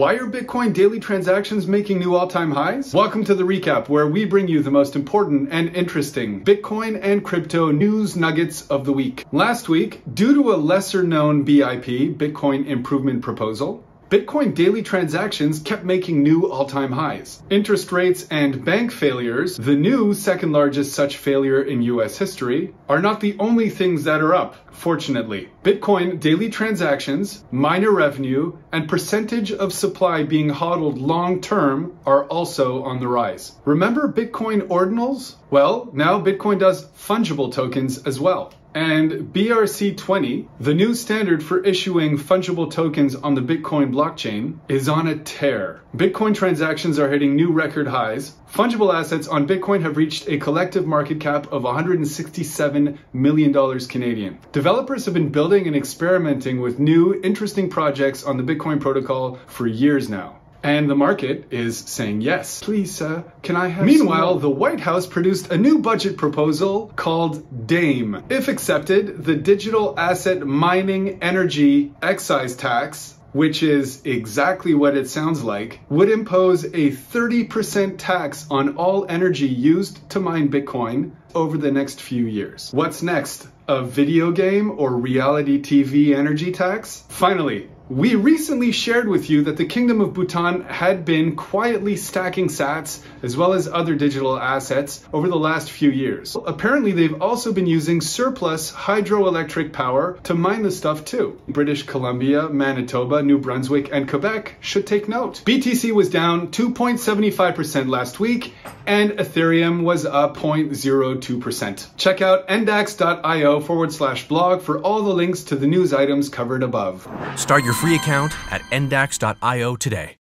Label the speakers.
Speaker 1: Why are Bitcoin daily transactions making new all-time highs? Welcome to the recap where we bring you the most important and interesting Bitcoin and crypto news nuggets of the week. Last week, due to a lesser known BIP, Bitcoin Improvement Proposal, Bitcoin daily transactions kept making new all time highs. Interest rates and bank failures, the new second largest such failure in US history, are not the only things that are up, fortunately. Bitcoin daily transactions, miner revenue, and percentage of supply being hodled long term are also on the rise. Remember Bitcoin ordinals? Well, now Bitcoin does fungible tokens as well. And BRC20, the new standard for issuing fungible tokens on the Bitcoin blockchain, is on a tear. Bitcoin transactions are hitting new record highs. Fungible assets on Bitcoin have reached a collective market cap of $167 million Canadian. Developers have been building and experimenting with new, interesting projects on the Bitcoin protocol for years now. And the market is saying yes. Please, sir, can I have Meanwhile, the White House produced a new budget proposal called DAME. If accepted, the digital asset mining energy excise tax which is exactly what it sounds like, would impose a 30% tax on all energy used to mine Bitcoin over the next few years. What's next? A video game or reality TV energy tax? Finally, we recently shared with you that the Kingdom of Bhutan had been quietly stacking sats as well as other digital assets over the last few years. Apparently, they've also been using surplus hydroelectric power to mine the stuff too. British Columbia, Manitoba, New Brunswick, and Quebec should take note. BTC was down 2.75% last week, and Ethereum was up 0.02%. Check out ndax.io forward slash blog for all the links to the news items covered above.
Speaker 2: Start your free account at ndax.io today.